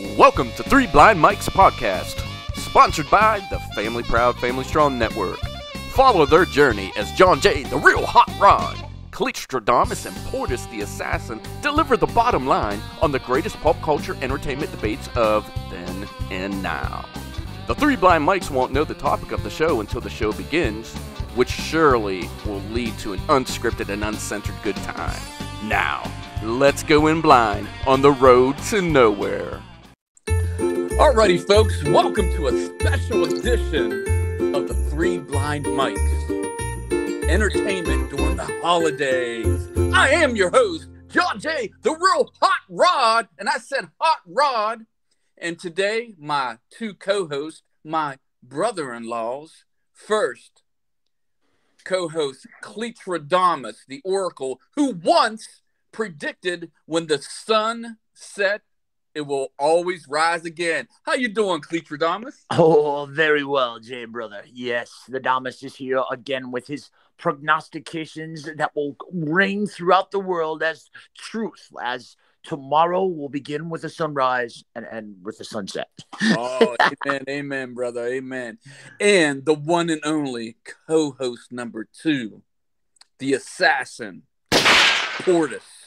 Welcome to Three Blind Mics podcast, sponsored by the Family Proud Family Strong Network. Follow their journey as John J, the real hot rod, Cleestradamus, and Portis the Assassin deliver the bottom line on the greatest pop culture entertainment debates of then and now. The Three Blind Mics won't know the topic of the show until the show begins, which surely will lead to an unscripted and uncensored good time. Now, let's go in blind on the road to nowhere. Alrighty, folks, welcome to a special edition of the Three Blind Mics. Entertainment during the holidays. I am your host, John J, the real hot rod, and I said hot rod. And today, my two co-hosts, my brother-in-laws, first co-host Cletrodamus, the Oracle, who once predicted when the sun set it will always rise again. How you doing, Cletrodamus? Oh, very well, Jay brother. Yes, the Damus is here again with his prognostications that will reign throughout the world as truth, as tomorrow will begin with the sunrise and end with the sunset. oh, amen, amen, brother, amen. And the one and only co-host number two, the assassin, Portis.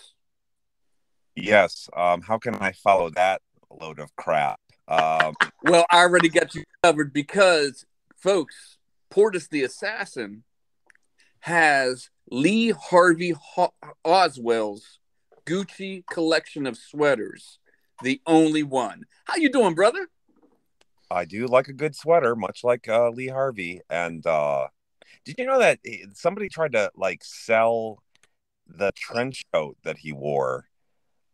Yes. Um, how can I follow that load of crap? Um, well, I already got you covered because, folks, Portis the Assassin has Lee Harvey Oswald's Gucci collection of sweaters, the only one. How you doing, brother? I do like a good sweater, much like uh, Lee Harvey. And uh, did you know that somebody tried to like sell the trench coat that he wore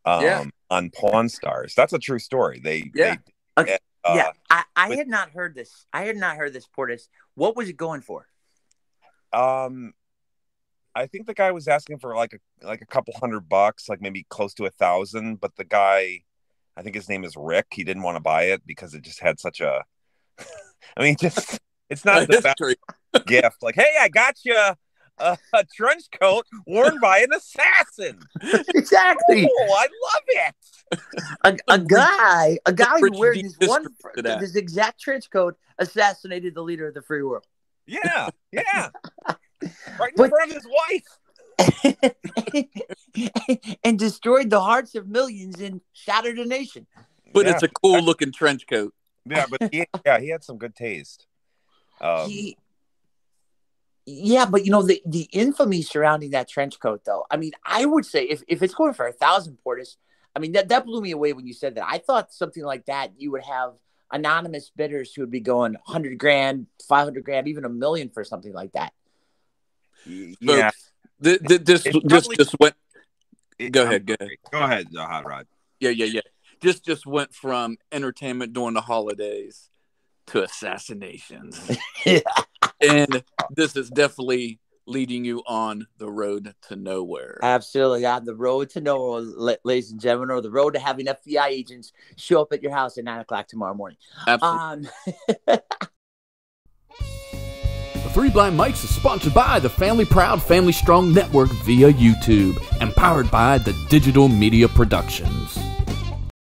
um, yeah. on Pawn Stars. That's a true story. They yeah. They, okay. uh, yeah. I, I with, had not heard this. I had not heard this, Portis. What was it going for? Um, I think the guy was asking for like a like a couple hundred bucks, like maybe close to a thousand. But the guy, I think his name is Rick. He didn't want to buy it because it just had such a. I mean, just it's not the best gift. Like, hey, I got you a, a trench coat worn by an assassin. exactly. Oh, I love it. A, a guy, a guy who wears this one, this exact trench coat, assassinated the leader of the free world. Yeah, yeah, right in but, front of his wife, and destroyed the hearts of millions and shattered a nation. But yeah. it's a cool looking trench coat. Yeah, but he, yeah, he had some good taste. Um, he yeah, but you know the the infamy surrounding that trench coat, though. I mean, I would say if, if it's going for a thousand Portis, I mean that that blew me away when you said that. I thought something like that you would have anonymous bidders who would be going hundred grand, five hundred grand, even a million for something like that. Yeah, the, the, this this probably, just went. Go ahead, go ahead, go ahead, uh, Hot Rod. Yeah, yeah, yeah. Just just went from entertainment during the holidays to assassinations. yeah and this is definitely leading you on the road to nowhere. Absolutely, on the road to nowhere, ladies and gentlemen, or the road to having FBI agents show up at your house at nine o'clock tomorrow morning. Absolutely. Um, the Three Blind Mics is sponsored by the Family Proud, Family Strong Network via YouTube and powered by the Digital Media Productions.